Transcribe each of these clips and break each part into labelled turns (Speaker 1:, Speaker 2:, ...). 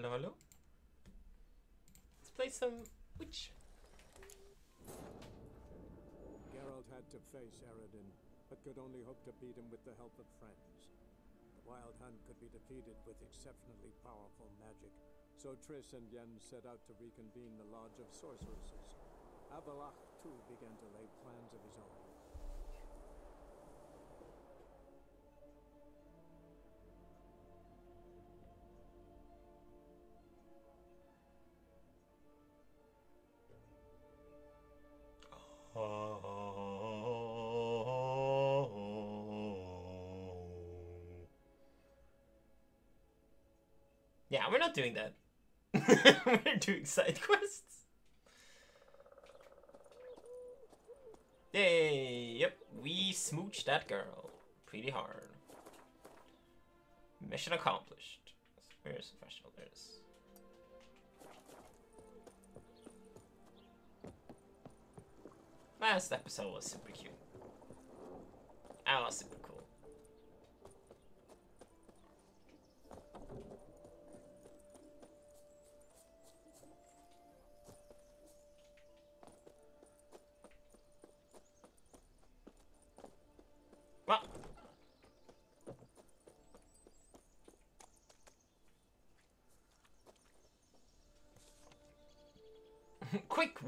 Speaker 1: Hello, hello. Let's play some Witch.
Speaker 2: Geralt had to face Eredin, but could only hope to beat him with the help of friends. The Wild Hunt could be defeated with exceptionally powerful magic, so Triss and Yen set out to reconvene the Lodge of Sorceresses. Avallac'h, too, began to lay plans of his own.
Speaker 1: Not doing that. we're doing side quests. Yay! Yep, we smooched that girl pretty hard. Mission accomplished. Where's professional? There it is. Last episode was super cute. I was super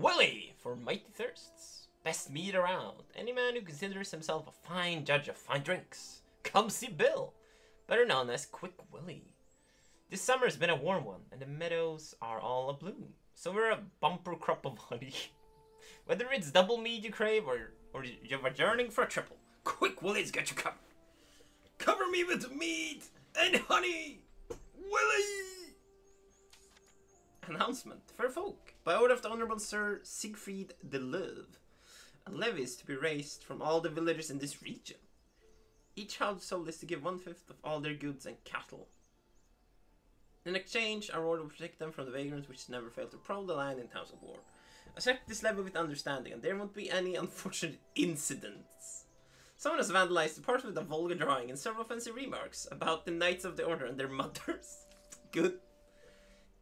Speaker 1: Willy for mighty thirsts. Best meat around. Any man who considers himself a fine judge of fine drinks. Come see Bill, better known as Quick Willy. This summer has been a warm one, and the meadows are all abloom. So we're a bumper crop of honey. Whether it's double meat you crave or, or you're yearning for a triple, Quick Willy's got you covered. Cover me with meat and honey, Willy! Announcement for folk. By order of the Honorable Sir Siegfried de levy is to be raised from all the villagers in this region. Each household is to give one fifth of all their goods and cattle. In exchange, our order will protect them from the vagrants which never fail to prowl the land in times of war. Accept this levy with understanding, and there won't be any unfortunate incidents. Someone has vandalized the part with a vulgar drawing and several offensive remarks about the Knights of the Order and their mothers. Good.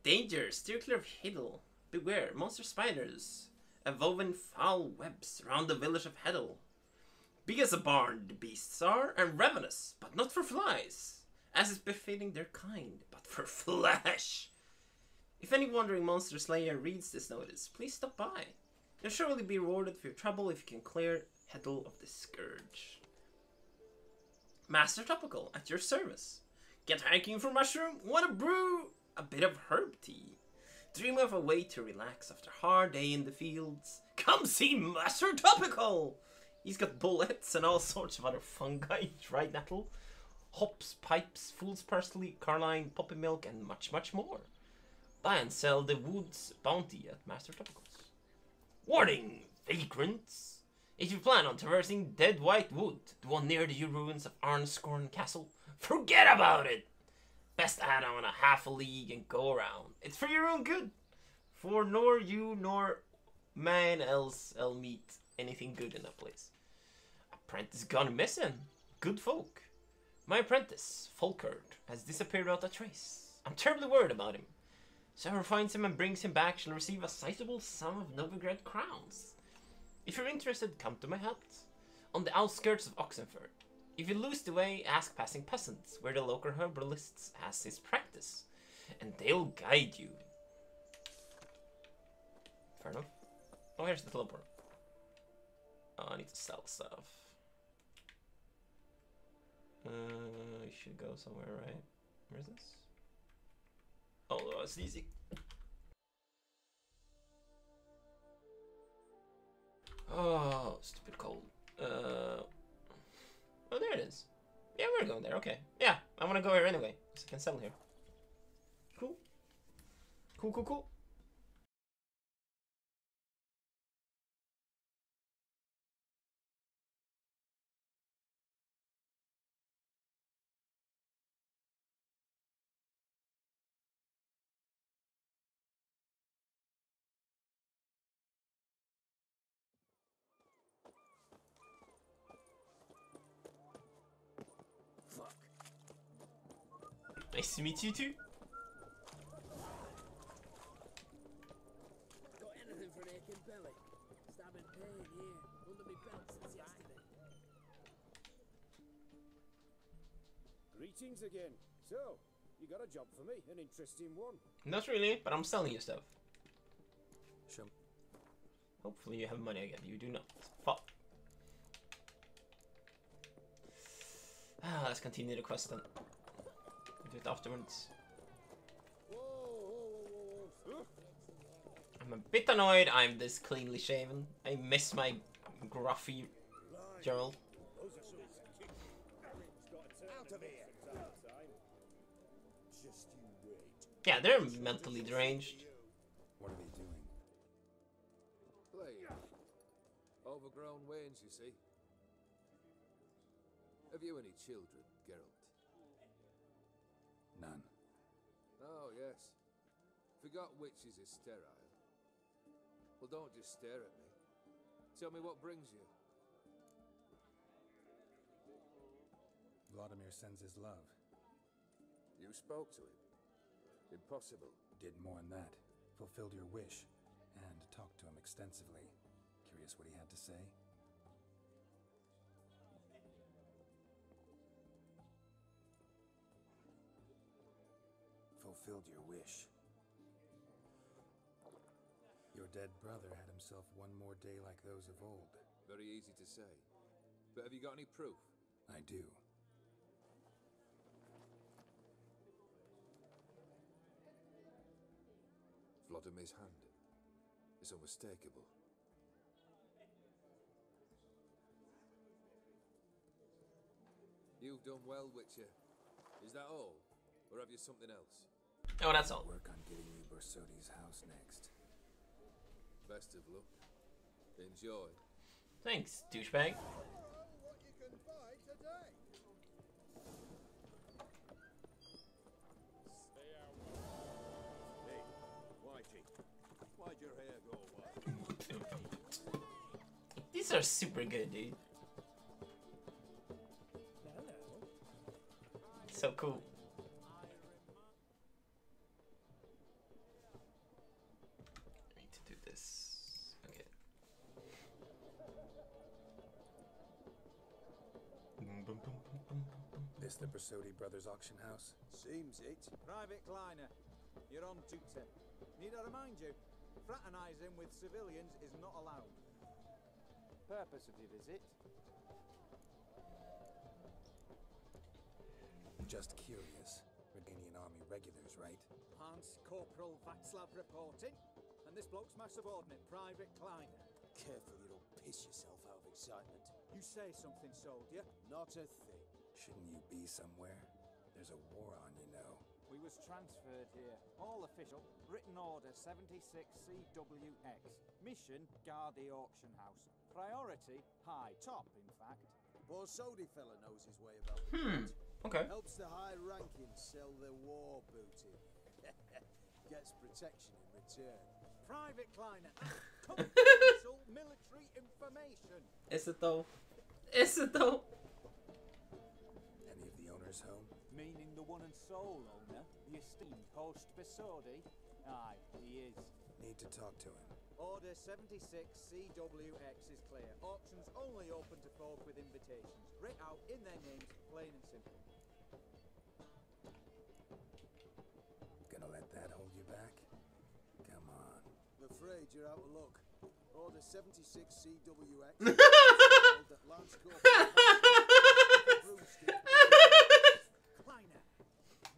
Speaker 1: Danger! Steer clear of Heddle. Beware, monster spiders have woven foul webs around the village of Heddle. Big as a barn the beasts are, and ravenous, but not for flies, as is befitting their kind, but for flesh. If any wandering monster slayer reads this notice, please stop by. You'll surely be rewarded for your trouble if you can clear Heddle of the scourge. Master Topical, at your service. Get hiking for mushroom? Want to brew a bit of herb tea? Dream of a way to relax after a hard day in the fields? Come see Master Topical! He's got boletes and all sorts of other fungi, dry nettle, hops, pipes, fool's parsley, carline, poppy milk, and much, much more. Buy and sell the wood's bounty at Master Topicals. Warning, vagrants! If you plan on traversing Dead White Wood, the one near the ruins of Arnscorn Castle, forget about it! Best add on a half a league and go around. It's for your own good. For nor you nor man else will meet anything good in that place. Apprentice gone missing. Good folk. My apprentice, Folkert, has disappeared without a trace. I'm terribly worried about him. Whoever finds him and brings him back shall receive a sizable sum of Novigrad crowns. If you're interested, come to my hut, on the outskirts of Oxenford. If you lose the way, ask passing peasants, where the local herbalist has his practice, and they'll guide you. Fair enough. Oh, here's the teleport. Oh, I need to sell stuff. Uh, you should go somewhere, right? Where's this? Oh, it's easy. Oh, stupid cold. Uh, Yeah, we're going there. Okay. Yeah, I want to go here anyway. So I can settle here. Cool. Cool, cool, cool. to meet you too.
Speaker 3: Got anything for an aching belly? Stabbing pain here, under belt since yesterday.
Speaker 4: Greetings again. So, you got a job for me, an interesting one.
Speaker 1: Not really, but I'm selling you stuff.
Speaker 4: Sure.
Speaker 1: Hopefully you have money again. You do not. Fuck. Ah, let's continue the quest then. Do it afterwards. I'm a bit annoyed I'm this cleanly shaven. I miss my gruffy Geralt.
Speaker 4: Those are some kick. Aaron's got a turn Out of here. Just you wait.
Speaker 1: Yeah, they're mentally deranged.
Speaker 5: What are they doing?
Speaker 6: Playing. Overgrown wains, you see. Have you any children, yes. Forgot witches is sterile. Well, don't just stare at me. Tell me what brings you.
Speaker 5: Vladimir sends his love.
Speaker 6: You spoke to him. Impossible.
Speaker 5: Did more than that. Fulfilled your wish. And talked to him extensively. Curious what he had to say? Fulfilled your wish. Your dead brother had himself one more day like those of old.
Speaker 6: Very easy to say. But have you got any proof?
Speaker 5: I do.
Speaker 6: Vladimir's hand. It's unmistakable. You've done well, Witcher. Is that all? Or have you something else?
Speaker 1: Oh, that's all.
Speaker 5: Work on getting you Borsodi's house next.
Speaker 6: Best of luck. Enjoy.
Speaker 1: Thanks, douchebag.
Speaker 4: What you can buy today? Hey, Whitey. Why'd your hair go white?
Speaker 1: These are super good, dude. So cool. This
Speaker 5: the Borsodi Brothers auction house?
Speaker 7: Seems it. Private Kleiner, you're on duty. Need I remind you, fraternizing with civilians is not allowed. Purpose of your visit?
Speaker 5: Just curious. Redanian army regulars, right?
Speaker 7: Hans Corporal Václav reporting, and this bloke's my subordinate, Private Kleiner.
Speaker 4: Careful you don't piss yourself out of excitement.
Speaker 7: You say something, soldier.
Speaker 4: Not a thing.
Speaker 5: Shouldn't you be somewhere? There's a war on, you know.
Speaker 7: We was transferred here. All official. Written order 76 CWX. Mission, guard the auction house. Priority, high. Top, in fact.
Speaker 4: Borsodi fella knows his way about.
Speaker 1: Hmm. Okay.
Speaker 4: Helps the high ranking sell their war booty. Gets protection in return.
Speaker 7: Private Kleiner. Confidential military information.
Speaker 1: Is it though? Is it though?
Speaker 5: Any of the owners home?
Speaker 7: Meaning the one and sole owner, the esteemed host Borsodi? Aye, he is.
Speaker 5: Need to talk to him.
Speaker 7: Order 76 CWX is clear. Auctions only open to folk with invitations. Writ out in their names, plain and simple.
Speaker 5: Gonna let that hold you back? Come on.
Speaker 4: I'm afraid you're out of luck. Order 76 CWX.
Speaker 7: Kleiner,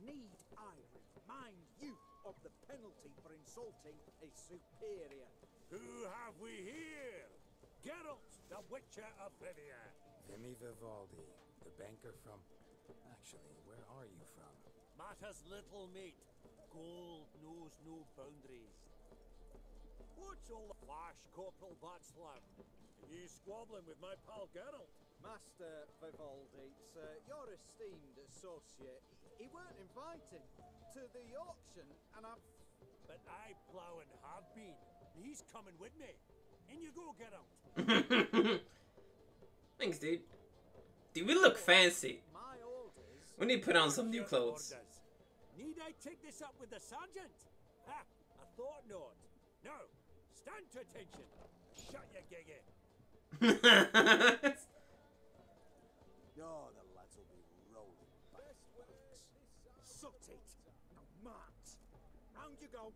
Speaker 7: need I remind you of the penalty for insulting a superior?
Speaker 2: Who have we here? Geralt, the Witcher of Rivia.
Speaker 5: Vimme Vivaldi, the banker from. Actually, where are you from?
Speaker 2: Matters little, mate. Gold knows no boundaries. What's all the flash, Corporal Václav? You squabbling with my pal Geralt?
Speaker 7: Master Vivaldi, sir, your esteemed associate, he weren't invited to the auction, and I've.
Speaker 2: But I plough and have been. He's coming with me. In you go, Geralt.
Speaker 1: Thanks, dude. Dude, we look fancy.
Speaker 7: My orders.
Speaker 1: We need to put on some new clothes.
Speaker 2: Orders. Need I take this up with the sergeant? Ha! I thought not. Now, stand to attention. Shut your giggy.
Speaker 4: Oh, the lads will be rolling back backs.
Speaker 2: Suck it! March! Round you go!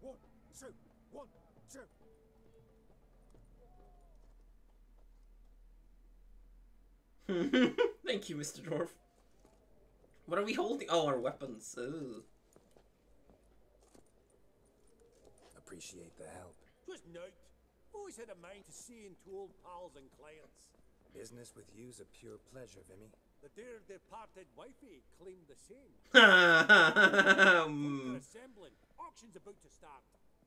Speaker 2: One, two, one, two.
Speaker 1: Thank you, Mr. Dwarf. What are we holding? Oh, our weapons. Ooh.
Speaker 5: Appreciate the help.
Speaker 2: Twas night. Always had a mind to see into old pals and clients.
Speaker 5: Business with you's a pure pleasure, Vimme.
Speaker 2: The dear departed wifey claimed the same. They're
Speaker 1: Hmm.
Speaker 2: assembling. Auction's about to start.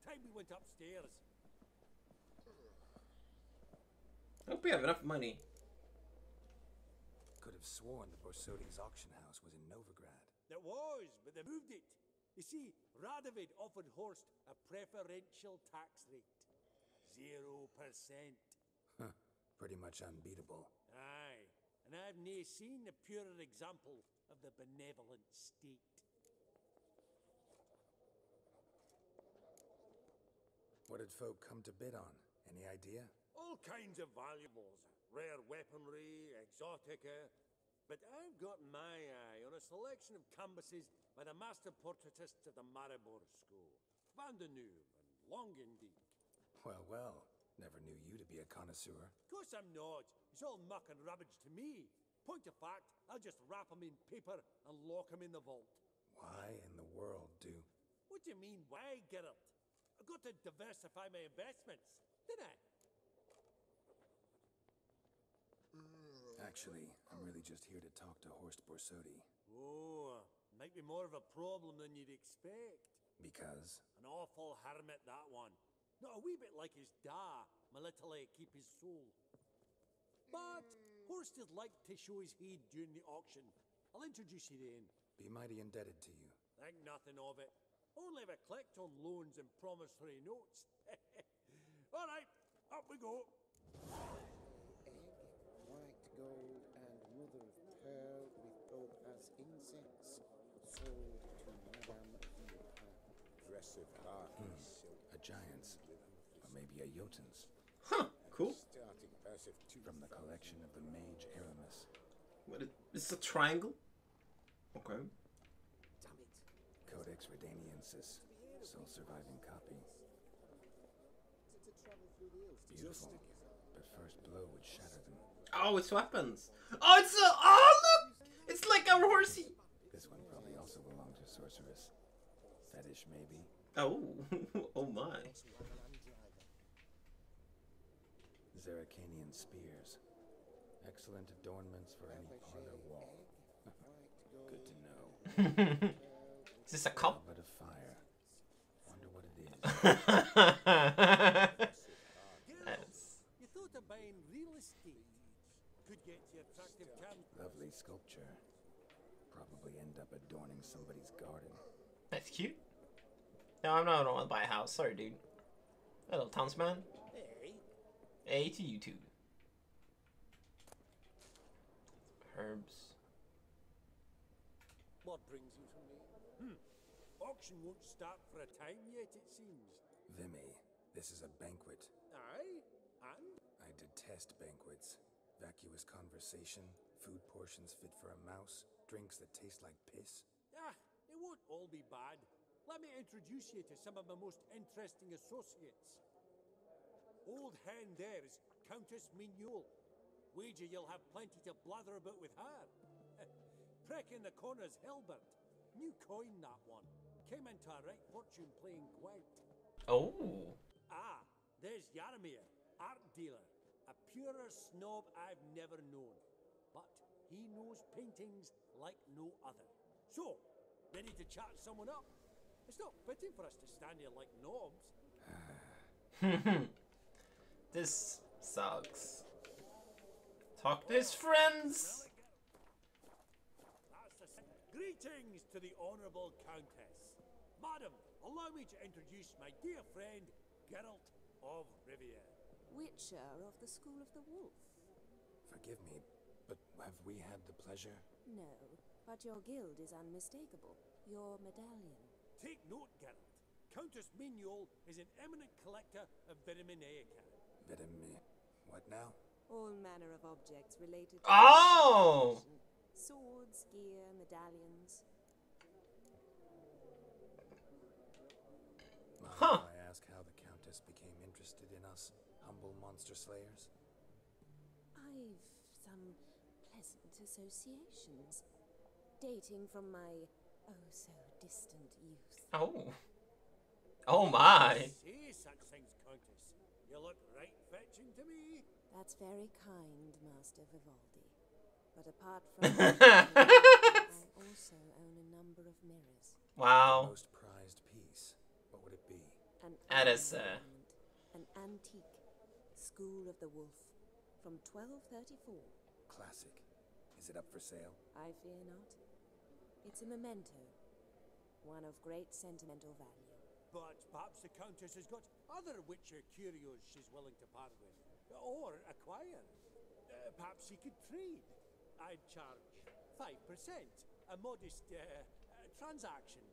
Speaker 2: Time we went upstairs.
Speaker 1: Hope we have enough money.
Speaker 5: Could have sworn the Borsodi's auction house was in Novigrad.
Speaker 2: It was, but they moved it. You see, Radovid offered Horst a preferential tax rate. Zero percent.
Speaker 5: Huh. Pretty much unbeatable.
Speaker 2: Aye, and I've nae seen a purer example of the benevolent state.
Speaker 5: What did folk come to bid on? Any idea?
Speaker 2: All kinds of valuables, rare weaponry, exotica. But I've got my eye on a selection of canvases by the master portraitists of the Maribor School, Van de Neuve and Longendijk.
Speaker 5: Well, well. Never knew you to be a connoisseur.
Speaker 2: Of course I'm not. It's all muck and rubbish to me. Point of fact, I'll just wrap 'em in paper and lock 'em in the vault.
Speaker 5: Why in the world do...
Speaker 2: What do you mean, why, Geralt? I've got to diversify my investments, didn't I?
Speaker 5: Actually, I'm really just here to talk to Horst Borsodi.
Speaker 2: Oh, might be more of a problem than you'd expect.
Speaker 5: Because...
Speaker 2: An awful hermit, that one. Not a wee bit like his da, my little eh, keep his soul. But Horst is like to show his head during the auction. I'll introduce you then.
Speaker 5: Be mighty indebted to you.
Speaker 2: Think nothing of it. Only if I collect on loans and promissory notes. All right, up we go.
Speaker 8: White gold and mother of pearl with both as incense sold to Madame Villepin.
Speaker 4: Dress of hardness, hmm.
Speaker 5: A giant's. Or maybe a Jotun's.
Speaker 1: Huh. Cool.
Speaker 4: starting price of two
Speaker 5: From the collection of the mage Aramis.
Speaker 1: What is, is this a triangle? Okay.
Speaker 5: Codex Redaniensis. Sole surviving copy. Beautiful. But first blow would shatter them.
Speaker 1: Oh, it's weapons. Oh, it's a. Oh, look! It's like our horsey.
Speaker 5: This one probably also belonged to Sorceress. Fetish, maybe?
Speaker 1: Oh, oh my.
Speaker 5: Zerrikanian spears. Excellent adornments for any parlor wall. Good to know.
Speaker 1: is this a cup?
Speaker 5: But of fire. Wonder what it is.
Speaker 1: yes.
Speaker 2: You thought of buying real estate. Could get you attractive cam.
Speaker 5: Lovely sculpture. Probably end up adorning somebody's garden.
Speaker 1: That's cute. No, I'm not gonna want to buy a house. Sorry, dude. Hello, townsman.
Speaker 2: Hey,
Speaker 1: A to you two. Herbs.
Speaker 2: what brings you to me? Hmm. Auction won't start for a time yet, it seems.
Speaker 5: Vimme, this is a banquet.
Speaker 2: Aye, and
Speaker 5: I detest banquets. Vacuous conversation, food portions fit for a mouse, drinks that taste like piss.
Speaker 2: ah, it won't all be bad. Let me introduce you to some of my most interesting associates. Old hand there is Countess Mignole. Wager you'll have plenty to blather about with her. Prick in the corner's Hilbert. New coin, that one. Came into a right fortune playing quite.
Speaker 1: Oh.
Speaker 2: Ah, there's Yaramir, art dealer. A purer snob I've never known. But he knows paintings like no other. So, ready to chat someone up? It's not fitting for us to stand here like knobs.
Speaker 1: this sucks. Talk this, friends.
Speaker 2: That's the Greetings to the Honourable Countess. Madam, allow me to introduce my dear friend, Geralt of Rivia.
Speaker 9: Witcher of the School of the Wolf.
Speaker 5: Forgive me, but have we had the pleasure?
Speaker 9: No, but your guild is unmistakable. Your medallion.
Speaker 2: Take note, Geralt. Countess Mignole is an eminent collector of Vitaminaica.
Speaker 5: Vitamin. What now?
Speaker 9: All manner of objects related to
Speaker 1: Oh!
Speaker 9: swords, gear, medallions.
Speaker 5: Mind
Speaker 1: Huh.
Speaker 5: if I ask how the Countess became interested in us, humble monster slayers?
Speaker 9: I've some pleasant associations, dating from my oh so distant youth.
Speaker 1: Oh. Oh my.
Speaker 2: Say such things, Countess. You look right fetching to me.
Speaker 9: That's very kind, Master Vivaldi. But apart from that, I also own a number of mirrors.
Speaker 1: Wow.
Speaker 5: Most prized piece. What would it be?
Speaker 9: An
Speaker 1: That is,
Speaker 9: iron
Speaker 1: uh,
Speaker 9: ornament, an antique, School of the Wolf, from 1234.
Speaker 5: Classic. Is it up for sale?
Speaker 9: I fear not. It's a memento, one of great sentimental value.
Speaker 2: But perhaps the Countess has got other Witcher curios she's willing to part with. Or acquire. Uh, perhaps she could trade. I'd charge 5%, a modest uh, uh, transaction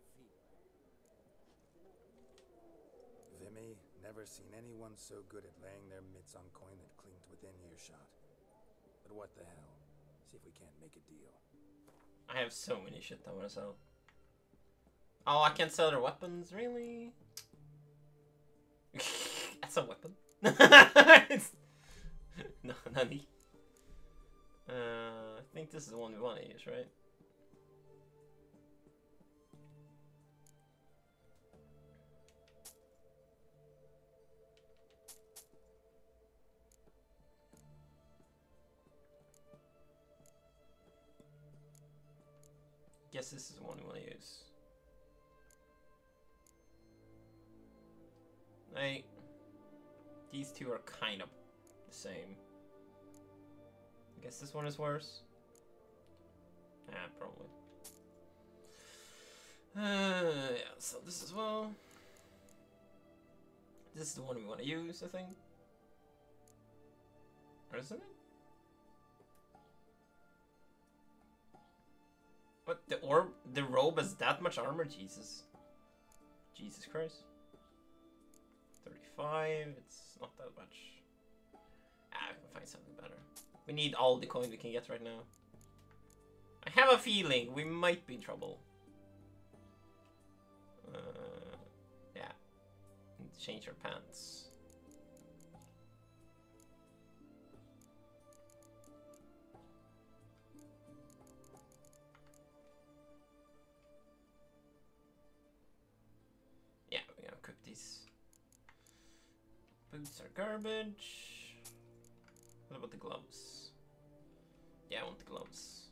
Speaker 5: Vimme, never seen anyone so good at laying their mitts on coin that clinked within earshot. But what the hell? See if we can't make a deal.
Speaker 1: I have so many shit I want to sell. Oh, I can't sell their weapons, really? That's a weapon. No, nani. Uh, I think this is the one we want to use, right? This is the one we want to use. Hey, these two are kind of the same. I guess this one is worse. Yeah, probably. Uh, yeah, so this as well. This is the one we want to use, I think. Or isn't it? What the orb? The robe has that much armor? Jesus. Jesus Christ. 35. It's not that much. Ah, we can find something better. We need all the coin we can get right now. I have a feeling we might be in trouble. Uh, yeah. Change our pants. Boots are garbage. What about the gloves? Yeah, I want the gloves.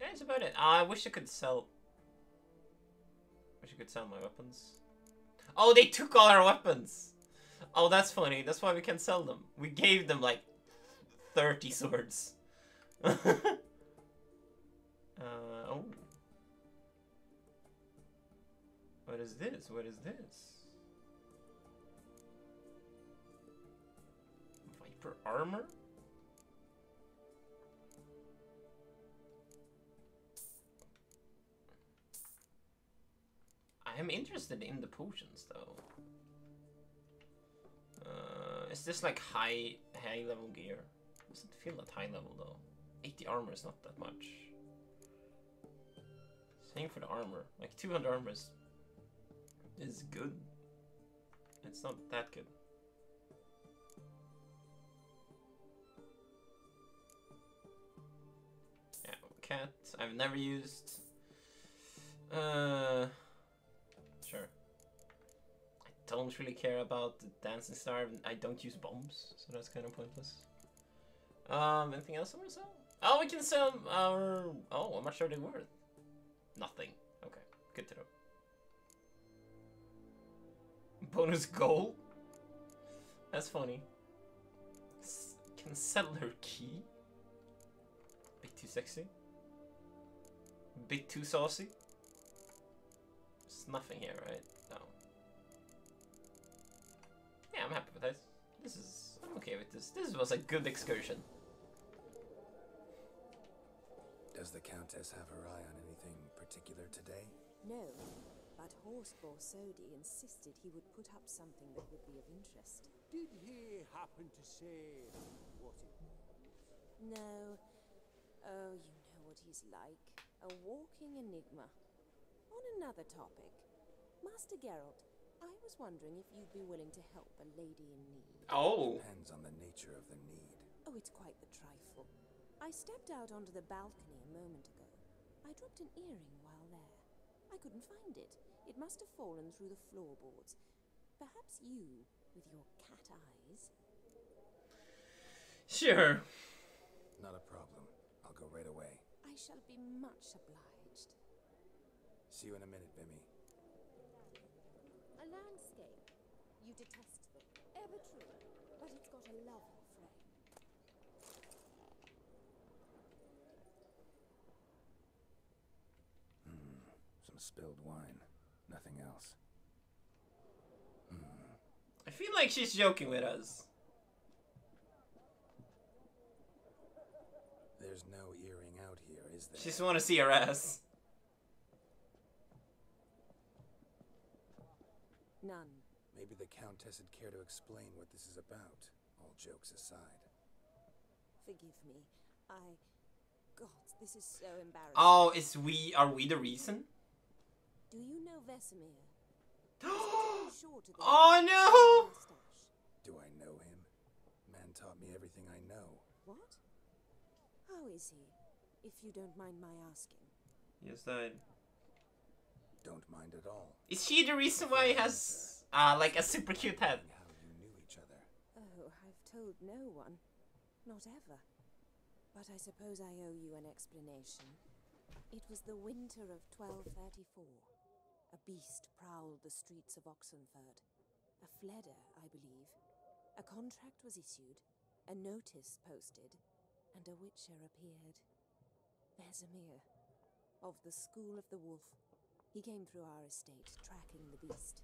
Speaker 1: That's about it. Ah, I wish I could sell. Wish I could sell my weapons. Oh, they took all our weapons. Oh, that's funny. That's why we can't sell them. We gave them like 30 swords. uh, oh. What is this? What is this? Viper armor? I am interested in the potions though. Uh, is this like high high level gear? Doesn't feel that high level though. 80 armor is not that much. Same for the armor. Like 200 armor is, is good. It's not that good. Cat. I've never used. Uh, sure. I don't really care about the dancing star. I don't use bombs, so that's kind of pointless. Um, anything else I want to sell? Oh, we can sell our. Oh, how much are they worth? Nothing. Okay, good to know. Bonus gold? That's funny. S can sell her key? Bit too sexy? bit too saucy? There's nothing here, right? No. Yeah, I'm happy with this. This is... I'm okay with this. This was a good excursion.
Speaker 5: Does the Countess have her eye on anything particular today?
Speaker 9: No, but Horst Borsodi insisted he would put up something that would be of interest.
Speaker 2: Did he happen to say what it was? No.
Speaker 9: Oh, you know what he's like enigma. On another topic, Master Geralt, I was wondering if you'd be willing to help a lady in need.
Speaker 1: Oh.
Speaker 5: Depends on the nature of the need.
Speaker 9: Oh, it's quite the trifle. I stepped out onto the balcony a moment ago. I dropped an earring while there. I couldn't find it. It must have fallen through the floorboards. Perhaps you, with your cat eyes.
Speaker 1: Sure.
Speaker 5: Not a problem. I'll go right away.
Speaker 9: I shall be much obliged.
Speaker 5: See you in a minute, Vimme.
Speaker 9: A landscape. You detest them. Ever true. But it's got a lovely frame.
Speaker 5: Hmm, some spilled wine. Nothing else. Hmm.
Speaker 1: I feel like she's joking with us.
Speaker 5: There's no earring out here, is there?
Speaker 1: She just want to see her ass.
Speaker 9: None.
Speaker 5: Maybe the Countess would care to explain what this is about, all jokes aside.
Speaker 9: Forgive me. I. God, this is so embarrassing.
Speaker 1: Oh, is we are we the reason?
Speaker 9: Do you know Vesemir? Too short
Speaker 1: Oh, no!
Speaker 5: Do I know him? Man taught me everything I know.
Speaker 9: What? How is he? If you don't mind my asking.
Speaker 1: Yes, that.
Speaker 5: Don't mind at all.
Speaker 1: Is she the reason why he has uh like a super cute head?
Speaker 5: How you knew each other.
Speaker 9: Oh, I've told no one. Not ever. But I suppose I owe you an explanation. It was the winter of 1234. A beast prowled the streets of Oxenford. A fledder, I believe. A contract was issued, a notice posted, and a witcher appeared. Vesemir, of the School of the Wolf. He came through our estate, tracking the beast.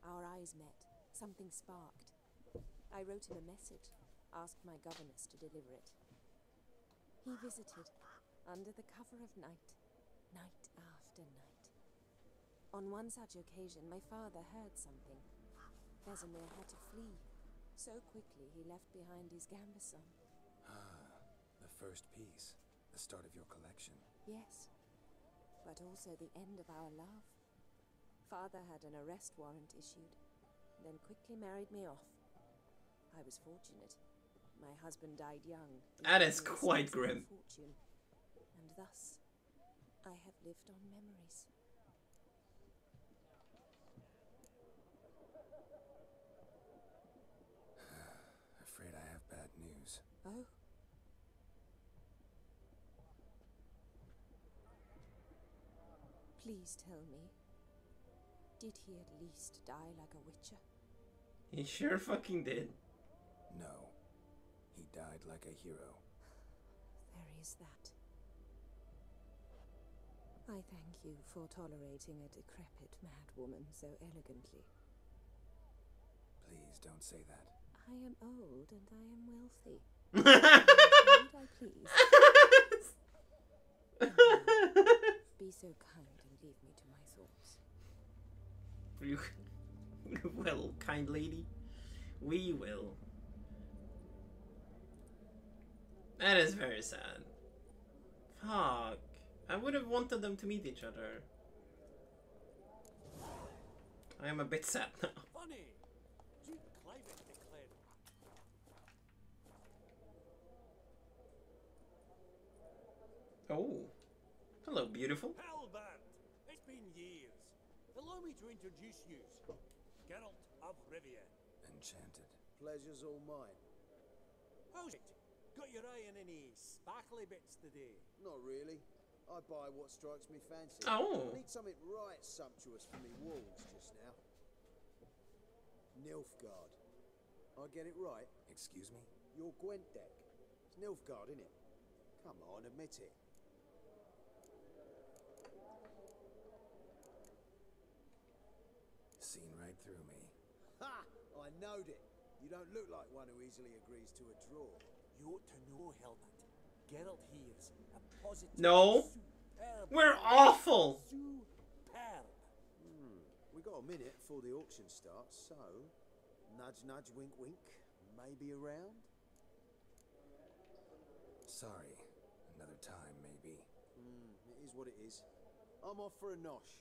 Speaker 9: Our eyes met. Something sparked. I wrote him a message, asked my governess to deliver it. He visited, under the cover of night, night after night. On one such occasion, my father heard something. Vesemir had to flee. So quickly, he left behind his gambeson.
Speaker 5: Ah, the first piece. The start of your collection.
Speaker 9: Yes, but also the end of our love. Father had an arrest warrant issued, then quickly married me off. I was fortunate. My husband died young.
Speaker 1: That
Speaker 9: leaving
Speaker 1: is
Speaker 9: me a
Speaker 1: quite grim.
Speaker 9: Fortune. And thus, I have lived on memories.
Speaker 5: Afraid I have bad news.
Speaker 9: Oh? Please tell me, did he at least die like a witcher?
Speaker 1: He sure fucking did.
Speaker 5: No. He died like a hero.
Speaker 9: There is that. I thank you for tolerating a decrepit madwoman so elegantly.
Speaker 5: Please don't say that.
Speaker 9: I am old and I am wealthy. Might I please? Be so kind and leave me to my thoughts.
Speaker 1: You well, kind lady. We will. That is very sad. Fuck. I would have wanted them to meet each other. I am a bit sad now.
Speaker 2: Funny! Duke Clivet declared
Speaker 1: Oh. Hello, beautiful.
Speaker 2: Hellband! It's been years. Allow me to introduce you. Geralt of Rivia.
Speaker 5: Enchanted.
Speaker 4: Pleasure's all mine.
Speaker 2: Oh, How's it? Got your eye on any sparkly bits today?
Speaker 4: Not really. I buy what strikes me fancy.
Speaker 1: Oh.
Speaker 4: I need something right sumptuous for me walls just now. Nilfgaard. I get it right?
Speaker 5: Excuse me?
Speaker 4: Your Gwent deck. It's Nilfgaard, isn't it? Come on, admit it.
Speaker 5: Seen right through me.
Speaker 4: Ha! I knowed it. You don't look like one who easily agrees to a draw.
Speaker 2: You ought to know, Hellband. Geralt here's a positive
Speaker 1: No.
Speaker 2: superb
Speaker 1: We're awful.
Speaker 2: Superb.
Speaker 4: Hmm. We got a minute before the auction starts, so nudge, nudge, wink, wink. Maybe around.
Speaker 5: Sorry. Another time, maybe.
Speaker 4: Hmm. It is what it is. I'm off for a nosh.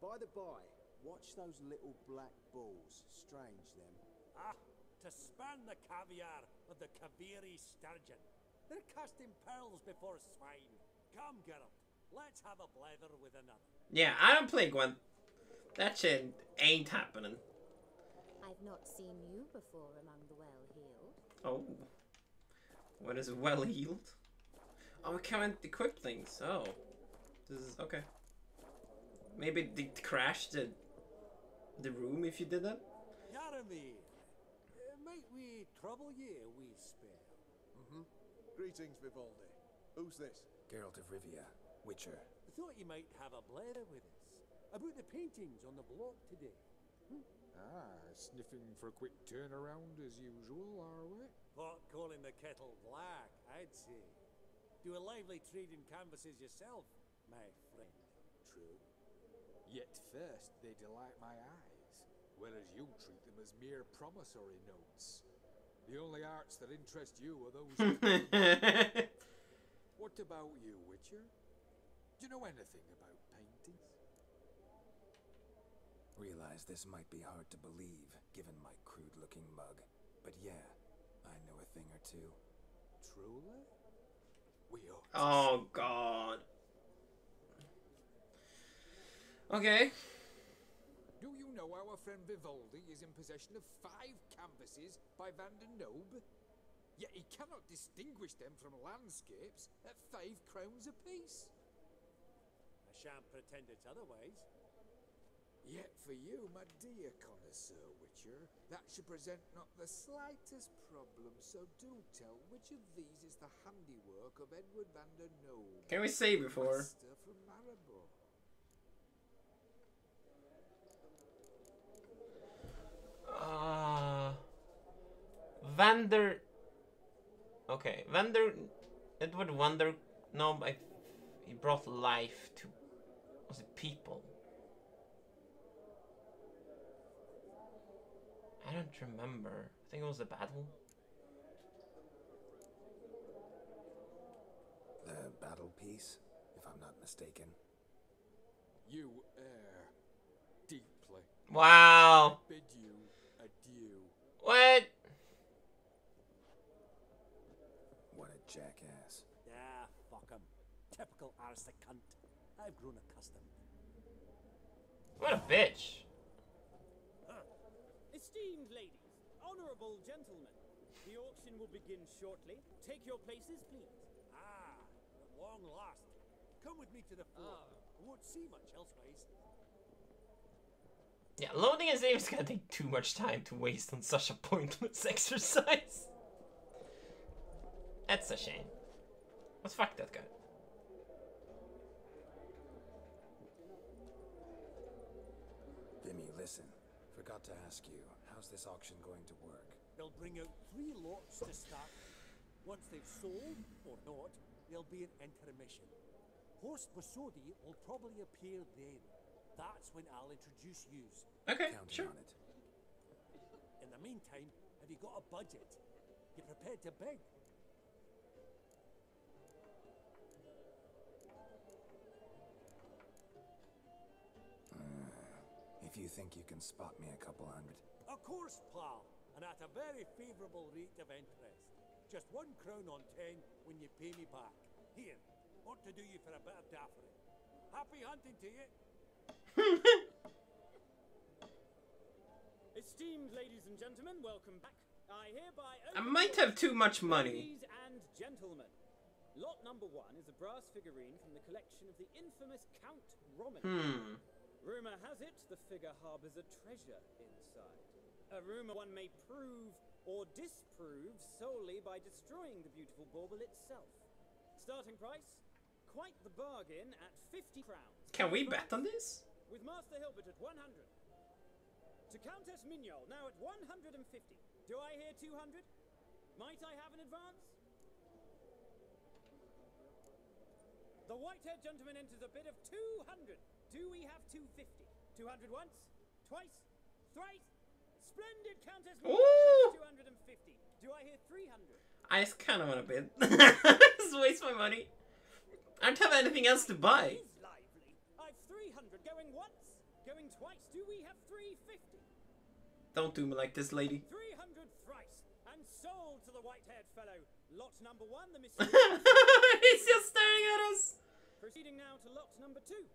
Speaker 4: By the by,
Speaker 10: Watch those little black balls. Strange, them.
Speaker 2: Ah, to span the caviar of the Kaviri sturgeon. They're casting pearls before swine. Come, Geralt, let's have a blether with another.
Speaker 1: Yeah, I don't play Gwent. That shit ain't happening.
Speaker 11: I've not seen you before among the well-heeled.
Speaker 1: Oh. What is well healed? Oh, we can't equip things. Oh. This is okay. Maybe it crashed the the room if you did that?
Speaker 2: Yaramir, uh, might we trouble ye a wee spell?
Speaker 4: Mm-hmm. Greetings, Vivaldi. Who's this?
Speaker 5: Geralt of Rivia, Witcher.
Speaker 2: Thought you might have a blether with us. About the paintings on the block today.
Speaker 12: Ah, sniffing for a quick turnaround as usual, are we?
Speaker 2: Pot calling the kettle black, I'd say. Do a lively trade in canvases yourself, my friend.
Speaker 12: True. Yet first they delight my eyes, whereas you treat them as mere promissory notes. The only arts that interest you are those. what about you, Witcher? Do you know anything about paintings?
Speaker 5: Realize this might be hard to believe, given my crude-looking mug. But yeah, I know a thing or two.
Speaker 12: Truly? We ought to
Speaker 1: Oh god. Okay.
Speaker 12: Do know our friend Vivaldi is in possession of five canvases by Van der Nobe? Yet he cannot distinguish them from landscapes at five crowns apiece.
Speaker 2: I shan't pretend it's otherwise.
Speaker 12: Yet for you, my dear connoisseur Witcher, that should present not the slightest problem. So do tell which of these is the handiwork of Edward van der Nobe,
Speaker 1: Can we save before?
Speaker 12: master from Maribor?
Speaker 1: Uh, Vander. Okay, Vander. Edward Vander. No, I. He brought life to. Was it people? I don't remember. I think it was a battle.
Speaker 5: The battle piece, if I'm not mistaken.
Speaker 12: You err deeply.
Speaker 1: Wow.
Speaker 12: Bid you adieu.
Speaker 1: What?
Speaker 5: What a jackass.
Speaker 2: Ah, fuck him. Typical arse cunt. I've grown accustomed.
Speaker 1: What a bitch.
Speaker 13: Esteemed ladies, honorable gentlemen, the auction will begin shortly. Take your places, please.
Speaker 2: Ah, at long last. Come with me to the floor. I won't see much else, elsewise.
Speaker 1: Yeah, loading a save is gonna take too much time to waste on such a pointless exercise. That's a shame. Let's fuck that guy.
Speaker 5: Vimme, listen. Forgot to ask you, how's this auction going to work?
Speaker 2: They'll bring out three lots to start. Once they've sold, or not, there'll be an intermission. Horst Borsodi will probably appear then. That's when I'll introduce you.
Speaker 1: Okay,
Speaker 5: Counting
Speaker 1: sure.
Speaker 5: on it.
Speaker 2: In the meantime, have you got a budget? You prepared to beg?
Speaker 5: Uh, if you think you can spot me a couple hundred.
Speaker 2: Of course, pal, and at a very favourable rate of interest. Just one crown on ten when you pay me back. Here, ought to do you for a bit of daffery. Happy hunting to you.
Speaker 13: Esteemed ladies and gentlemen, welcome back. I hereby
Speaker 1: I might have too much money.
Speaker 13: Ladies and gentlemen, lot number one is a brass figurine from the collection of the infamous Count Romilly.
Speaker 1: Hmm.
Speaker 13: Rumor has it the figure harbors a treasure inside. A rumor one may prove or disprove solely by destroying the beautiful bauble itself. Starting price? Quite the bargain at 50 crowns.
Speaker 1: Can we bet on this?
Speaker 13: With Master Hilbert at 100. To Countess Mignole, now at 150. Do I hear 200? Might I have an advance? The white-haired gentleman enters a bid of 200. Do we have 250? 200 once? Twice? Thrice? Splendid Countess Mignole 250. Do I hear 300?
Speaker 1: I just kind of want to bid. just waste my money. I don't have anything else to buy.
Speaker 13: He's lively. I Going once, going twice. Do we have 350?
Speaker 1: Don't do me like this, lady.
Speaker 13: 300 thrice, and sold to the white-haired fellow. Lot number one, the.
Speaker 1: He's just staring at us.
Speaker 13: Proceeding now to lot number two.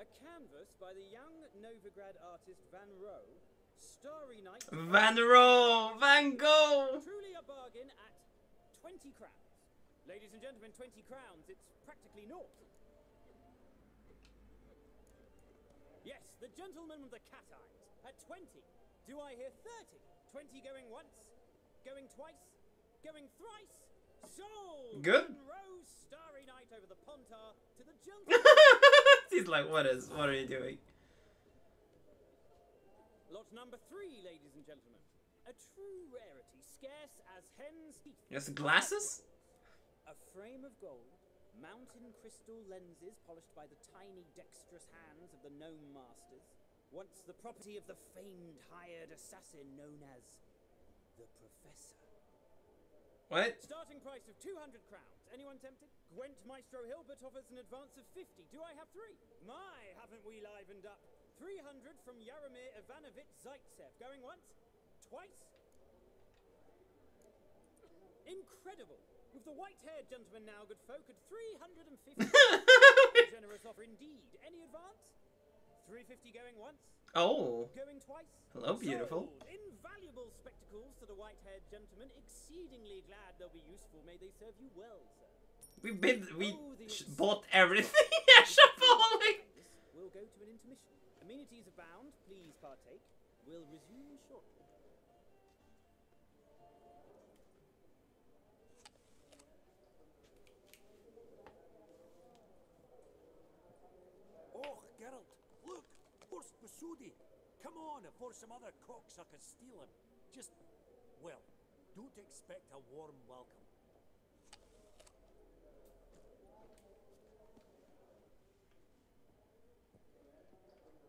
Speaker 13: A canvas by the young Novigrad artist Van Rohe. Starry Night.
Speaker 1: Van Rohe, Van Gogh.
Speaker 13: Truly a bargain at 20 crowns. Ladies and gentlemen, 20 crowns. It's practically naught. Yes, the gentleman with the cat eyes. At 20. Do I hear 30? 20 going once, going twice, going thrice. Sold!
Speaker 1: Good.
Speaker 13: Rohe, Starry Night over the Pontar to the gentleman.
Speaker 1: He's like, what is? What are you doing?
Speaker 13: Lot number three, ladies and gentlemen. A true rarity, scarce as hen's teeth.
Speaker 1: Yes, glasses.
Speaker 13: A frame of gold, mountain crystal lenses polished by the tiny, dexterous hands of the gnome masters. Once the property of the famed hired assassin known as the Professor.
Speaker 1: What?
Speaker 13: Starting price of 200 crowns. Anyone tempted? Gwent Maestro Hilbert offers an advance of 50. Do I have three? My, haven't we livened up? 300 from Yaromir Ivanovich Zaitsev. Going once? Twice? Incredible! With the white-haired gentleman now, good folk, at 350. Generous offer indeed. Any advance? 350 going once?
Speaker 1: Oh.
Speaker 13: Going twice?
Speaker 1: Hello, beautiful.
Speaker 13: Sold. Invaluable spectacles to the white-haired gentleman. Exceedingly glad they'll be useful. May they serve you well, sir.
Speaker 1: We bid. We
Speaker 13: Oh,
Speaker 1: sh- bought everything at Shopaholic.
Speaker 13: We'll go to an intermission. Amenities abound. Please partake. We'll resume shortly.
Speaker 2: Horst Come on before some other cocksuckers steal him. Just, well, don't expect a warm welcome.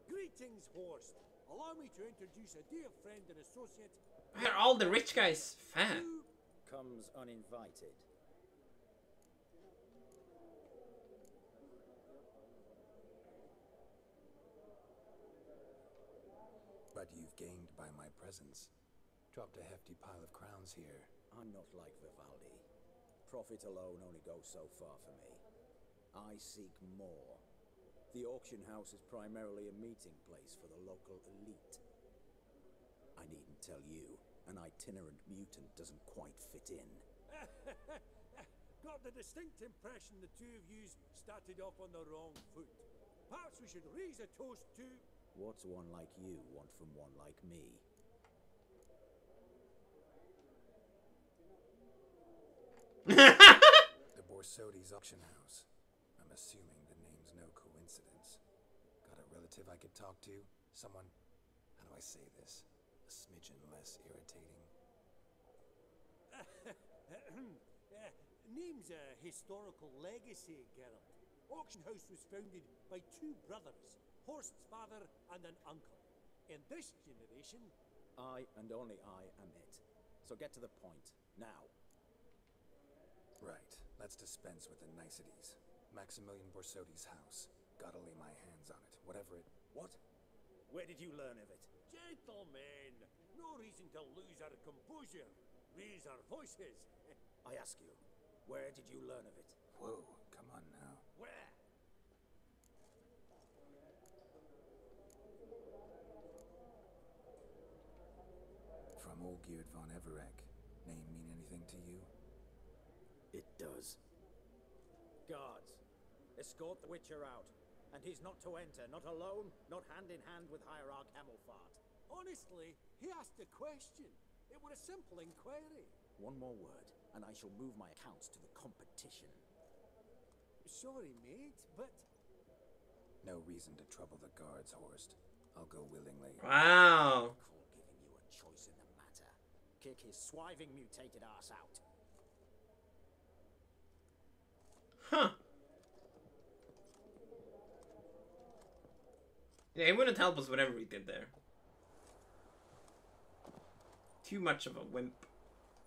Speaker 2: Greetings, Horst. Allow me to introduce a dear friend and associate.
Speaker 1: Why are all the rich guys fat?
Speaker 14: Comes uninvited.
Speaker 5: But you've gained by my presence. Dropped a hefty pile of crowns here.
Speaker 14: I'm not like Vivaldi. Profit alone only goes so far for me. I seek more. The auction house is primarily a meeting place for the local elite. I needn't tell you, an itinerant mutant doesn't quite fit in.
Speaker 2: Got the distinct impression the two of you started off on the wrong foot. Perhaps we should raise a toast to.
Speaker 14: What's one like you want from one like me?
Speaker 5: The Borsodi's auction house. I'm assuming the name's no coincidence. Got a relative I could talk to? Someone, how do I say this? A smidgen less irritating.
Speaker 2: Uh, name's a historical legacy, Geralt. Auction house was founded by two brothers, Horst's father and an uncle. In this generation,
Speaker 14: I and only I am it. So get to the point, now.
Speaker 5: Right, let's dispense with the niceties. Maximilian Borsodi's house. Gotta lay my hands on it, whatever it.
Speaker 14: What? Where did you learn of it?
Speaker 2: gentlemen, no reason to lose our composure. Raise our voices.
Speaker 14: I ask you, where did you learn of it?
Speaker 5: Whoa, come on now.
Speaker 2: Where?
Speaker 5: From Olgierd von Everec. Name mean anything to you?
Speaker 14: It does. Guards, escort the Witcher out. And he's not to enter, not alone, not hand in hand with Hierarch Hemmelfart.
Speaker 2: Honestly, he asked a question. It was a simple inquiry.
Speaker 14: One more word, and I shall move my accounts to the competition.
Speaker 2: Sorry, mate, but
Speaker 5: No reason to trouble the guards, Horst. I'll go willingly.
Speaker 1: Wow.
Speaker 14: Call giving you a choice in the matter. Kick his swiving mutated ass out.
Speaker 1: Huh. Yeah, he wouldn't help us whatever we did there. Too much of a wimp.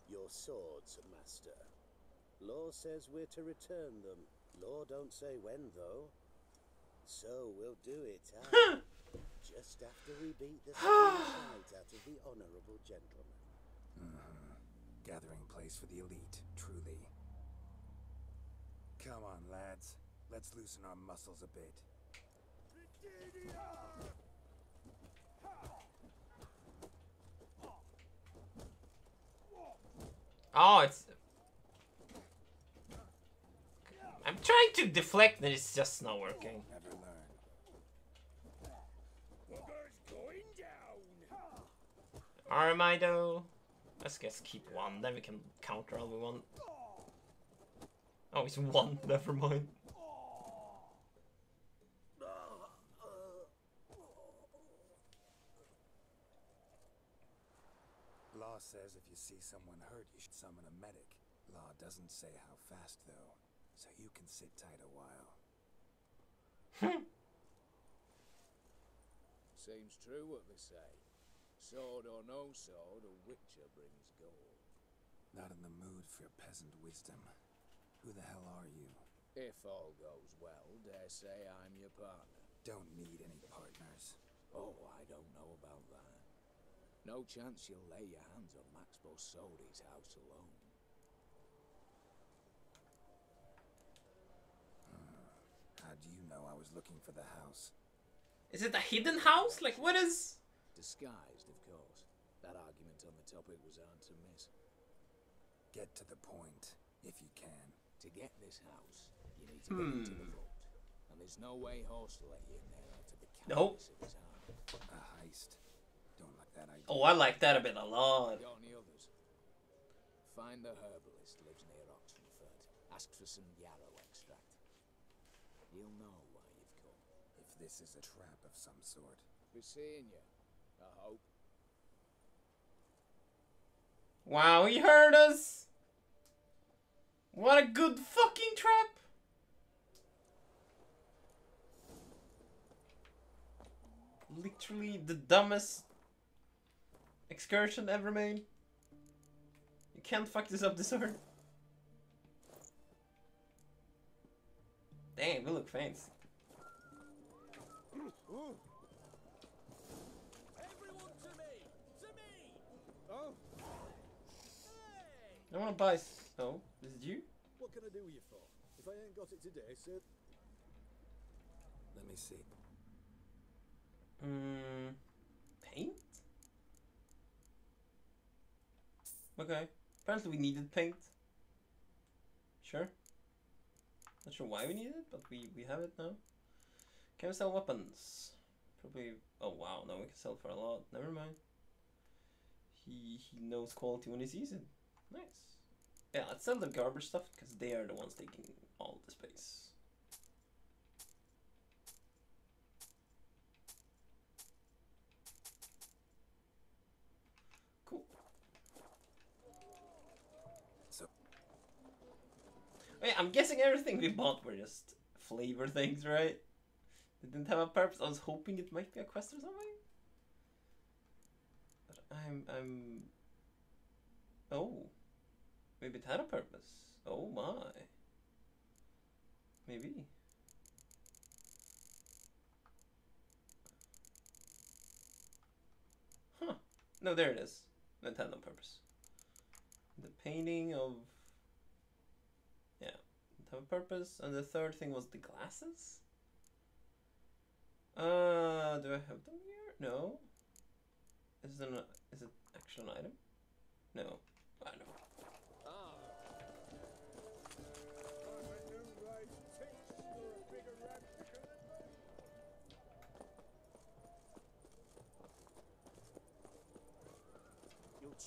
Speaker 4: Your swords, master. Law says we're to return them. Law don't say when, though. So we'll do it, huh? Ah. Just after we beat the second sight out of the honourable gentleman.
Speaker 5: Mhm. Gathering place for the elite, truly. Come on, lads. Let's loosen our muscles a bit.
Speaker 1: Oh, it's. I'm trying to deflect and it's just not working.
Speaker 5: Never learn.
Speaker 1: Or am I though? Let's just keep one, then we can counter all we want. Oh, it's one, never mind.
Speaker 5: Law says if you see someone hurt, you should summon a medic. Law doesn't say how fast, though, so you can sit tight a while.
Speaker 12: Seems true what they say. Sword or no sword, a witcher brings gold.
Speaker 5: Not in the mood for peasant wisdom. Who the hell are you?
Speaker 12: If all goes well, dare say I'm your partner.
Speaker 5: Don't need any partners.
Speaker 12: Oh, I don't know about that. No chance you'll lay your hands on Max Borsodi's house alone. Hmm.
Speaker 5: How do you know I was looking for the house?
Speaker 1: Is it a hidden house? Like, what is.
Speaker 12: Disguised, of course. That argument on the topic was hard to miss.
Speaker 5: Get to the point, if you can.
Speaker 12: To get this house, you need to get into the
Speaker 1: Hmm.
Speaker 12: vault. And there's no way Horst will let you in there of the
Speaker 1: Nope.
Speaker 12: of his heart.
Speaker 5: A heist. Don't like that idea.
Speaker 1: Oh, I like that a bit a lot.
Speaker 12: Got any others? Find the herbalist lives near Oxenfurt. Ask for some yarrow extract. He'll know why you've come.
Speaker 5: If this is a trap of some sort.
Speaker 12: Be seeing you.
Speaker 1: Wow, he heard us! What a good fucking trap! Literally the dumbest excursion ever made. You can't fuck this up this hard. Damn, we look fancy.
Speaker 15: Everyone to me! To me!
Speaker 16: Oh,
Speaker 1: I wanna buy. s- Oh, is it you?
Speaker 16: what can I do with you for? If I ain't got it today, sir.
Speaker 5: Let me see.
Speaker 1: Mm, paint? Okay. Apparently we needed paint. Sure. Not sure why we need it, but we, we have it now. Can we sell weapons? Probably. Oh wow, no, we can sell for a lot. Never mind. He he knows quality when he sees it. Nice. Yeah, let's sell the garbage stuff because they are the ones taking all the space. Cool.
Speaker 5: So,
Speaker 1: Wait, I'm guessing everything we bought were just flavor things, right? They didn't have a purpose. I was hoping it might be a quest or something. But I'm I'm Oh. Maybe it had a purpose. Oh my. Maybe. Huh. No, there it is. It had no purpose. The painting of yeah, it have a purpose. And the third thing was the glasses. Uh, do I have them here? No. Is it an is it actually an item? No.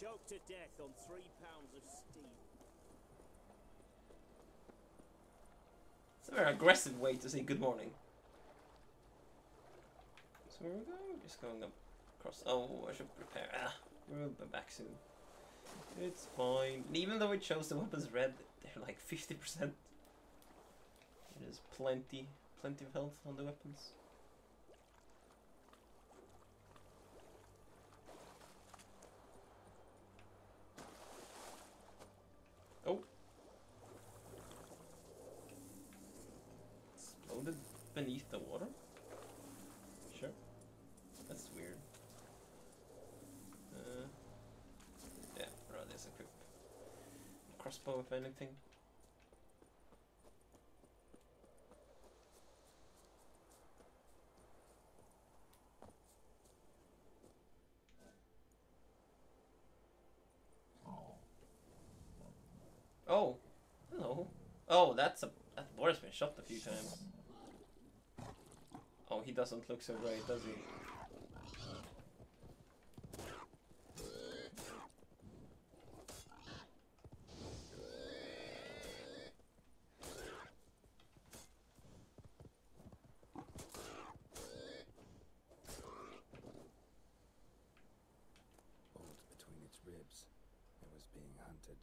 Speaker 14: You'll choke to death on three pounds of steam.
Speaker 1: It's a very aggressive way to say good morning. So where are we going? Just going up across. Oh, I should prepare. Ah, we'll be back soon. It's fine. And even though it shows the weapons red, they're like 50%. There's plenty, plenty of health on the weapons. Oh. Exploded beneath the water? Sure. That's weird. Uh, yeah, right, there's equip. Anything. Oh. oh, hello. Oh, that's a that boar's been shot a few times. Oh, he doesn't look so great, does he?
Speaker 5: Bolt between its ribs. It was being hunted.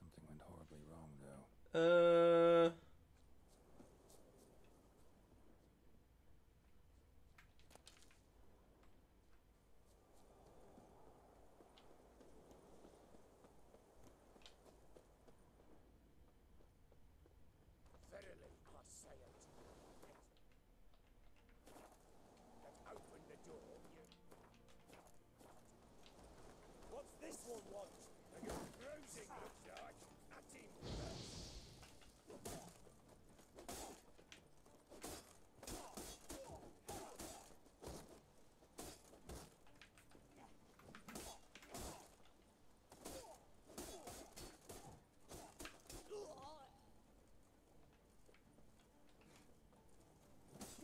Speaker 5: Something went horribly wrong, though.
Speaker 1: Uh.
Speaker 2: What's this one want? A good bruising looks like. At him first.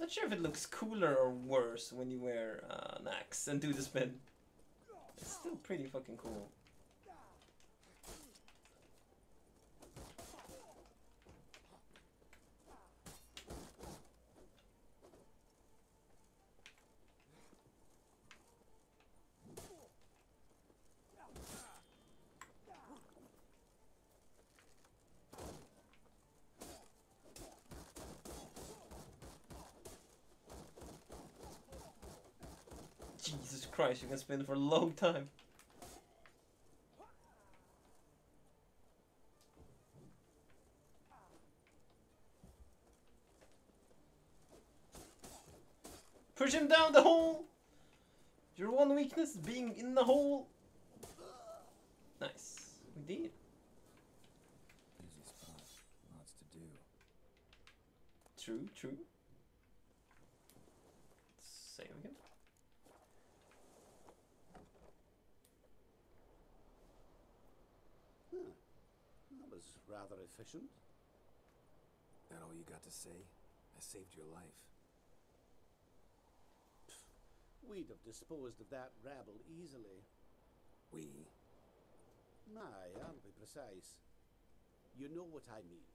Speaker 1: Not sure if it looks cooler or worse when you wear uh, an axe and do the spin. It's still pretty fucking cool. You can spin for a long time. Push him down the hole! Your one weakness being in the hole. Nice. We did.
Speaker 5: Busy spot. Lots to do.
Speaker 1: True, true. Save again.
Speaker 4: Huh. That was rather efficient.
Speaker 5: That all you got to say? I saved your life.
Speaker 4: We'd have disposed of that rabble easily.
Speaker 5: We?
Speaker 4: My, I'll be precise. You know what I mean.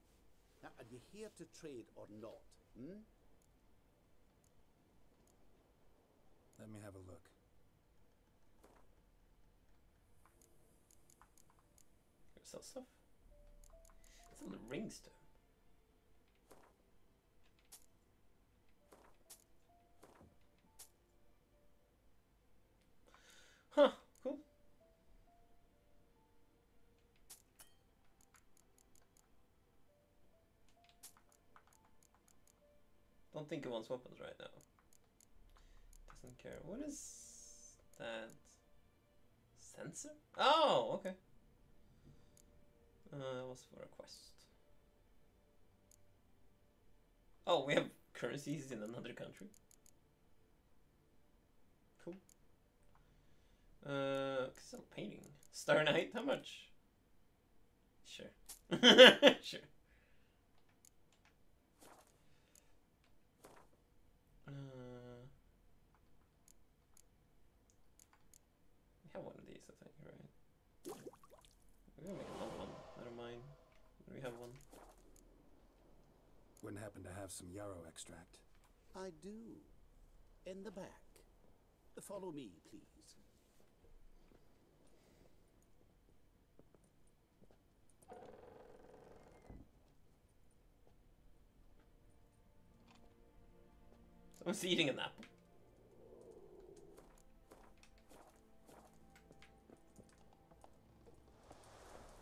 Speaker 4: Now, are you here to trade or not? Hmm?
Speaker 5: Let me have a look.
Speaker 1: Sell stuff. It's little rings too. Huh, cool. Don't think it wants weapons right now. Doesn't care. What is that? Sensor? Oh, okay. Uh, that was for a quest. Oh, we have currencies in another country. Cool. Uh, sell painting. Star Knight, how much? Sure. sure. Uh, we have one of these, I think, right? We're gonna make another one. Never mind. We have one.
Speaker 5: Wouldn't happen to have some yarrow extract.
Speaker 4: I do. In the back. Follow me, please.
Speaker 1: Someone's eating an apple.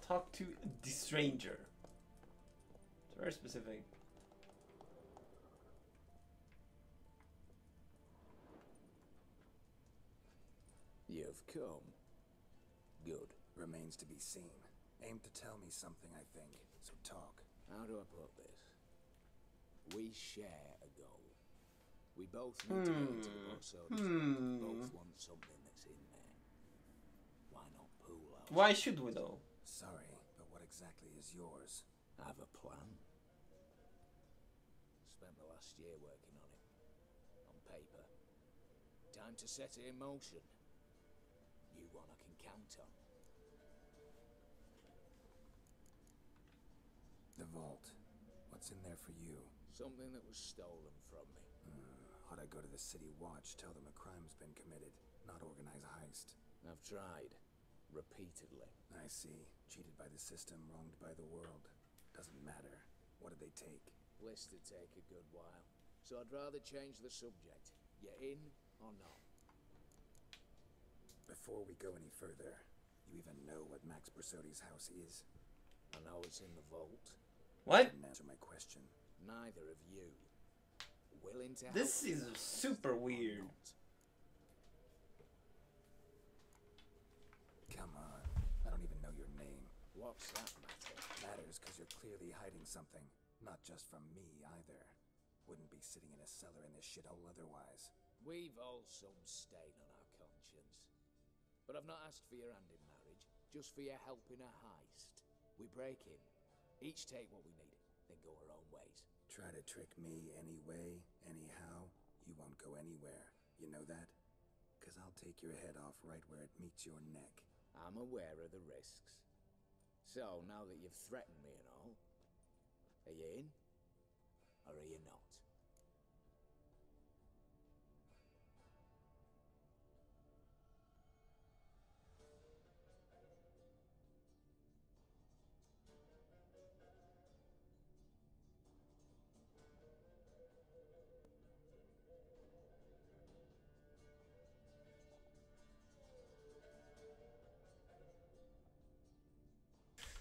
Speaker 1: Talk to the stranger very specific.
Speaker 12: You've come. Good.
Speaker 5: Remains to be seen. Aim to tell me something, I think, so talk.
Speaker 12: How do I put this? We share a goal. We both need to get to the
Speaker 1: hmm.
Speaker 12: boss,
Speaker 1: hmm.
Speaker 12: both want something that's in there. Why not pool out?
Speaker 1: Why should we though?
Speaker 5: Sorry, but what exactly is yours?
Speaker 12: I have a plan. Spent the last year working on it. On paper. Time to set it in motion. You one I can count on.
Speaker 5: The vault. What's in there for you?
Speaker 12: Something that was stolen from me.
Speaker 5: Hmm, Ought I go to the city watch, tell them a crime's been committed, not organize a heist?
Speaker 12: I've tried. Repeatedly.
Speaker 5: I see. Cheated by the system, wronged by the world. Doesn't matter. What did they take?
Speaker 12: List to take a good while. So I'd rather change the subject. You in or not?
Speaker 5: Before we go any further, you even know what Max Borsodi's house is?
Speaker 12: I know it's in the vault.
Speaker 1: What?
Speaker 5: Didn't answer my question.
Speaker 12: Neither of you. Willing to
Speaker 1: This
Speaker 12: help
Speaker 1: is super weird.
Speaker 5: Come on. I don't even know your name.
Speaker 12: What's that matter?
Speaker 5: Matters because you're clearly hiding something. Not just from me, either. Wouldn't be sitting in a cellar in this shithole otherwise.
Speaker 12: We've all some stain on our conscience. But I've not asked for your hand in marriage, just for your help in a heist. We break in, each take what we need, then go our own ways.
Speaker 5: Try to trick me anyway, anyhow, you won't go anywhere. You know that? Because I'll take your head off right where it meets your neck.
Speaker 12: I'm aware of the risks. So, now that you've threatened me and all, are you in? Or are you not?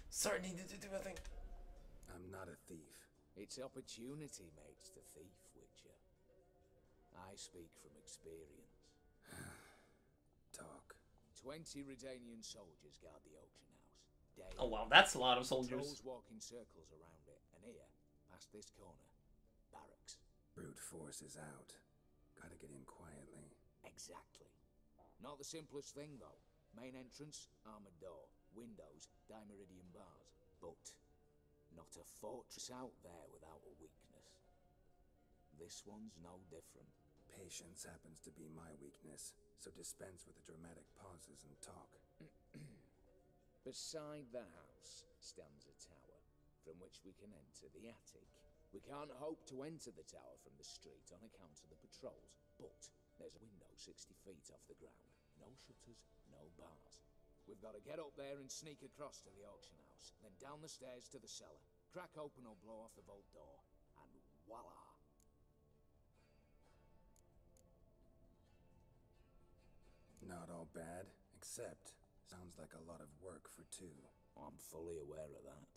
Speaker 1: Sorry, needed to do a thing.
Speaker 5: I'm not a thief.
Speaker 12: It's opportunity makes the thief, Witcher. I speak from experience.
Speaker 5: Talk.
Speaker 12: Twenty Redanian soldiers guard the auction house. Day
Speaker 1: Oh wow, that's a lot of
Speaker 12: Trolls
Speaker 1: soldiers.
Speaker 12: walk in circles around it, and here, past this corner, barracks.
Speaker 5: Brute force is out. Gotta get in quietly.
Speaker 12: Exactly. Not the simplest thing, though. Main entrance, armored door. Windows, dimeritium bars. But not a fortress out there without a weakness. This one's no different.
Speaker 5: Patience happens to be my weakness, so dispense with the dramatic pauses and talk.
Speaker 12: Beside the house stands a tower, from which we can enter the attic. We can't hope to enter the tower from the street on account of the patrols, but there's a window 60 feet off the ground. No shutters, no bars. We've got to get up there and sneak across to the auction house, then down the stairs to the cellar, crack open or blow off the vault door, and voila!
Speaker 5: Not all bad, except sounds like a lot of work for two.
Speaker 12: Oh, I'm fully aware of that.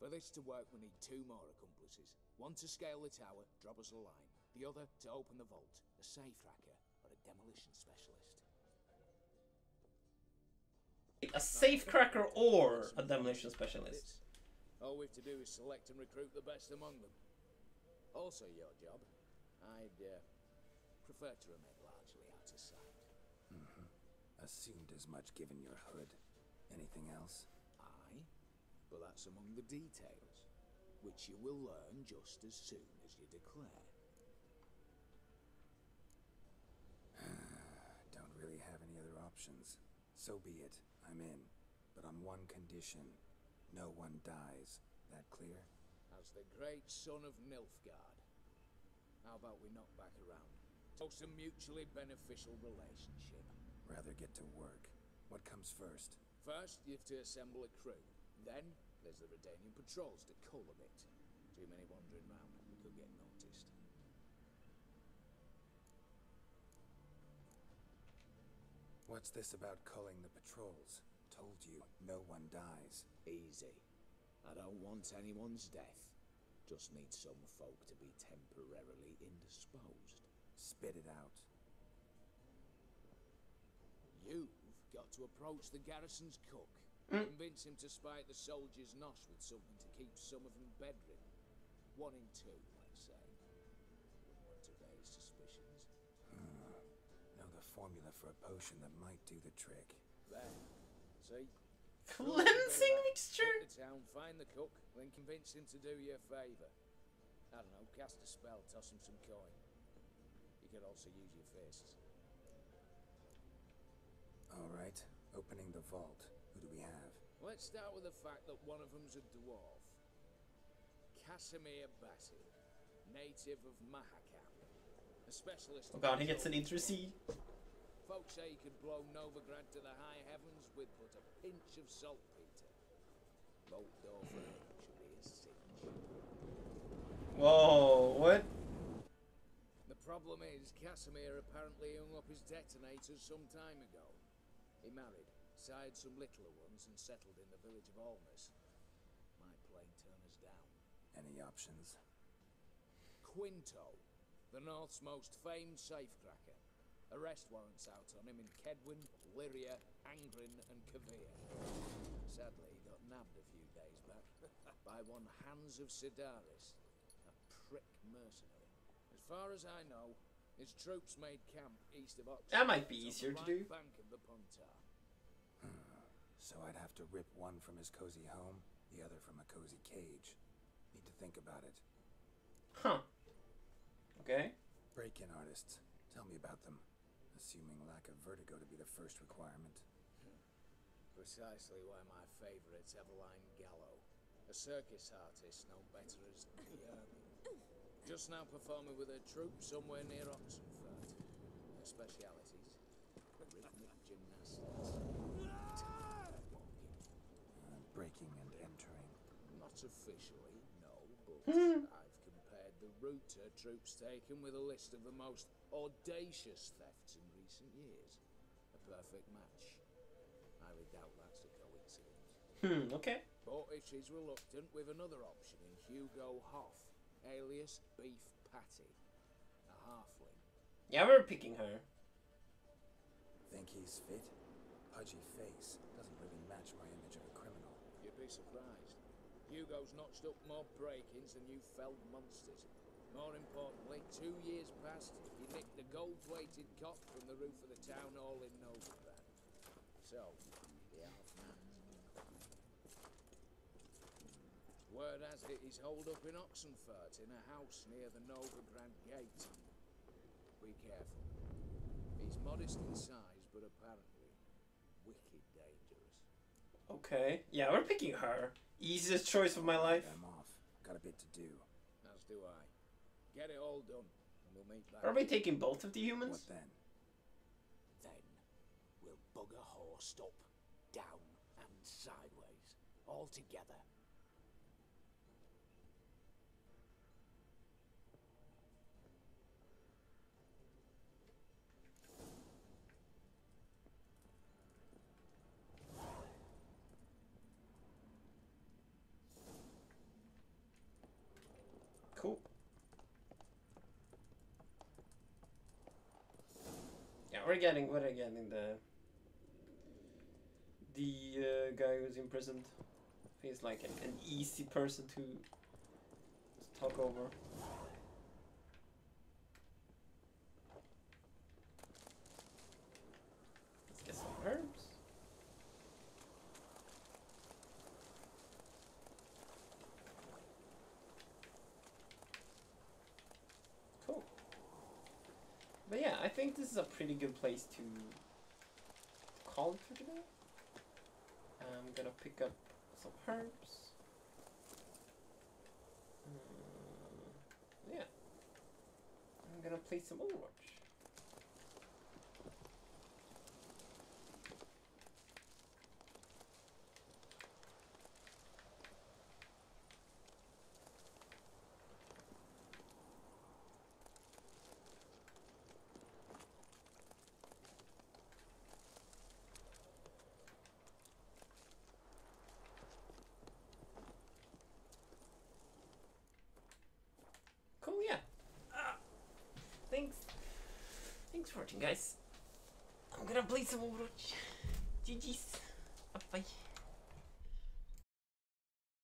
Speaker 12: For this to work, we need two more accomplices. One to scale the tower, drop us a line. The other to open the vault, a safe hacker or a demolition specialist.
Speaker 1: A safecracker or a demolition specialist.
Speaker 12: All we've to do is select and recruit the best among them. Also your job. I'd uh, prefer to remain largely out of sight.
Speaker 5: Mm-hmm. Assumed as much given your hood. Anything else?
Speaker 12: Aye, but that's among the details, which you will learn just as soon as you declare.
Speaker 5: Don't really have any other options. So be it. I'm in. But on one condition. No one dies. That clear?
Speaker 12: As the great son of Nilfgaard. How about we knock back around? Toast a mutually beneficial relationship.
Speaker 5: Rather get to work. What comes first?
Speaker 12: First, you have to assemble a crew. Then, there's the Redanian patrols to cull a bit. Too many wandering round, we could get noticed.
Speaker 5: What's this about culling the patrols? Told you, no one dies.
Speaker 12: Easy. I don't want anyone's death. Just need some folk to be temporarily indisposed.
Speaker 5: Spit it out.
Speaker 12: You've got to approach the garrison's cook.
Speaker 1: Mm.
Speaker 12: Convince him to spike the soldier's nosh with something to keep some of them bedridden. One in two, let's say.
Speaker 5: Formula for a potion that might do the trick.
Speaker 12: There. See?
Speaker 1: Cleansing mixture?
Speaker 12: Get to town, find the cook, then convince him to do you a favour. I don't know, cast a spell, toss him some coin. You could also use your fists.
Speaker 5: All right, opening the vault. Who do we have?
Speaker 12: Let's start with the fact that one of them's a dwarf. Casimir Bassi, native of Mahakam. A specialist
Speaker 1: Oh god, he gets an
Speaker 12: controlling
Speaker 1: intercede.
Speaker 12: Folks say he could blow Novigrad to the high heavens with but a pinch of saltpeter. Bolt door for him should be a cinch.
Speaker 1: Whoa, what?
Speaker 12: The problem is, Casimir apparently hung up his detonators some time ago. He married, sired some littler ones, and settled in the village of Almas. Might plain turn us down.
Speaker 5: Any options?
Speaker 12: Quinto, the North's most famed safecracker. Arrest warrants out on him in Kaedwen, Lyria, Angrin, and Kovir. Sadly, he got nabbed a few days back by one Hans of Cidaris, a prick mercenary. As far as I know, his troops made camp east of Oxford.
Speaker 1: That might be easier to
Speaker 12: right
Speaker 1: do.
Speaker 12: bank of the Pontar.
Speaker 5: So I'd have to rip one from his cozy home, the other from a cozy cage. Need to think about it.
Speaker 1: Huh. Okay.
Speaker 5: Break-in artists. Tell me about them. Assuming lack of vertigo to be the first requirement.
Speaker 12: Precisely why my favourite's Eveline Gallo, a circus artist no better as Guillermo. Just now performing with her troupe somewhere near Oxenfurt. Her specialities, rhythmic gymnastics, walking.
Speaker 5: Uh, breaking and entering.
Speaker 12: Not officially, no, but
Speaker 1: Hmm.
Speaker 12: I've compared the route her troops taken with a list of the most audacious thefts in recent years. A perfect match. Highly doubt that's a coincidence.
Speaker 1: Hmm, okay.
Speaker 12: But if she's reluctant, with another option in Hugo Hoff, alias Beef Patty, a halfling.
Speaker 1: Yeah, we're picking her.
Speaker 5: Think he's fit? Pudgy face. Doesn't really match my image of a criminal.
Speaker 12: You'd be surprised. Hugo's notched up more break-ins than you felled monsters. More importantly, two years past, he nicked the gold-plated cock from the roof of the town hall in Novigrad. So, the half-man's. Word has it he's holed up in Oxenfurt in a house near the Novigrad gate. Be careful. He's modest in size, but apparently wicked dangerous.
Speaker 1: Okay. Yeah, we're picking her. Easiest choice of my life.
Speaker 5: I'm off. Got a bit to do.
Speaker 12: As do I. Get it all done, and we'll meet back.
Speaker 1: Are we taking both of the humans?
Speaker 5: What then?
Speaker 12: Then we'll bugger horse up, down, and sideways, all together.
Speaker 1: Cool. Yeah, we're getting we're getting the the uh, guy who's imprisoned. He's like an, an easy person to to talk over. Let's get some herbs. Cool. But yeah, I think this is a pretty good place to call it for today. I'm gonna pick up some herbs. Uh, yeah. I'm gonna play some Overwatch. Cool, yeah. Ah, thanks. For watching, guys. I'm gonna play some Overwatch. GG's. Bye.